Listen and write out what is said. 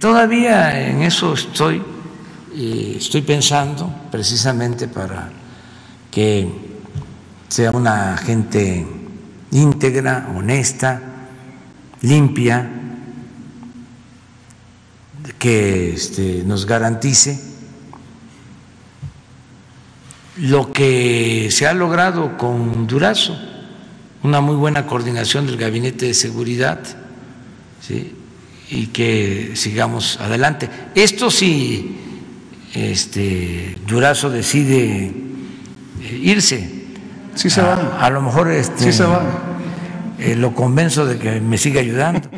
Todavía en eso estoy, estoy pensando precisamente para que sea una gente íntegra, honesta, limpia, que este, nos garantice lo que se ha logrado con Durazo, una muy buena coordinación del Gabinete de Seguridad, ¿sí? Y que sigamos adelante. Esto si este, Durazo decide eh, irse, Sí se va. a, a lo mejor este, Sí se va. eh, lo convenzo de que me siga ayudando.